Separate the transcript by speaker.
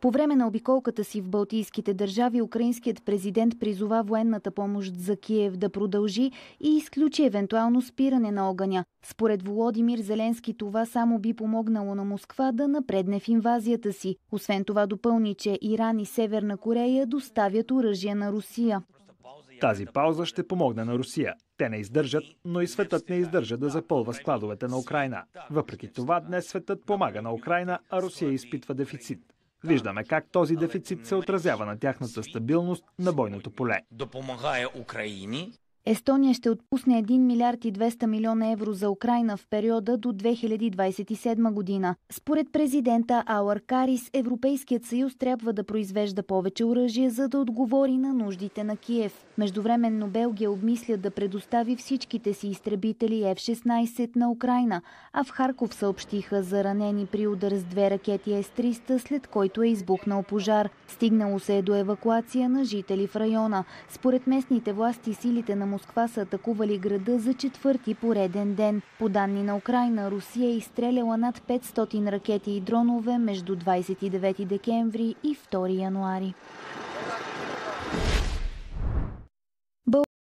Speaker 1: По време на обиколката си в Балтийските държави, украинският президент призова военната помощ за Киев да продължи и изключи евентуално спиране на огъня. Според Володимир Зеленски това само би помогнало на Москва да напредне в инвазията си. Освен това допълни, че Иран и Северна Корея доставят оръжие на Русия.
Speaker 2: Тази пауза ще помогне на Русия. Те не издържат, но и светът не издържа да запълва складовете на Украина. Въпреки това, днес светът помага на Украина, а Русия изпитва дефицит. Виждаме как този дефицит се отразява на тяхната стабилност на бойното поле.
Speaker 3: Допомагає Україні
Speaker 1: Естония ще отпусне 1 милиард и 200 милиона евро за Украина в периода до 2027 година. Според президента Ауър Карис, Европейският съюз трябва да произвежда повече оръжие, за да отговори на нуждите на Киев. Междувременно Белгия обмисля да предостави всичките си изтребители F-16 на Украина, а в Харков съобщиха за ранени при удар с две ракети С-300, след който е избухнал пожар. Стигнало се е до евакуация на жители в района. Според местните власти силите на Москва са атакували града за четвърти пореден ден. По данни на Украина, Русия е изстреляла над 500 ракети и дронове между 29 декември и 2 януари.